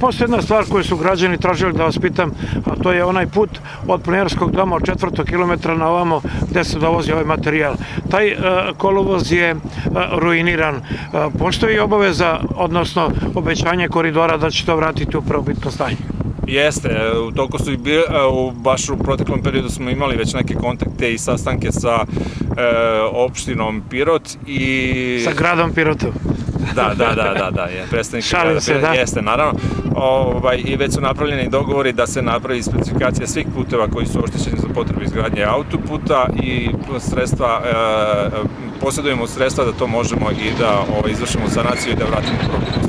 Postoje jedna stvar koju su građani tražili da vas pitam, a to je onaj put od planerskog doma od četvrtog kilometra na ovamo gde se dovozi ovaj materijal. Taj uh, kolovoz je uh, ruiniran. Uh, postoji obaveza, odnosno obećanje koridora da će to vratiti u prvobitno stanje. Jeste, u toku su i bili, baš u proteklom periodu smo imali već neke kontakte i sastanke sa e, opštinom Pirot i... Sa gradom Pirotom. Da, da, da, da, da, je predstavnik Šalim se, da. Jeste, naravno. Ovaj, I već su napravljeni dogovori da se napravi specifikacija svih puteva koji su oštećeni za potrebe izgradnje autoputa i sredstva, e, posjedujemo sredstva da to možemo i da ovaj, izvršimo sanaciju i da vratimo probitnost.